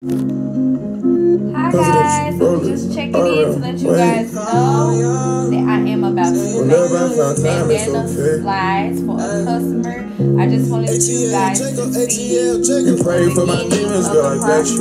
Hi guys, I'm just checking in to let you guys know that I am about to make bandana slides for a customer. I just wanted you guys to see the beginning of the process.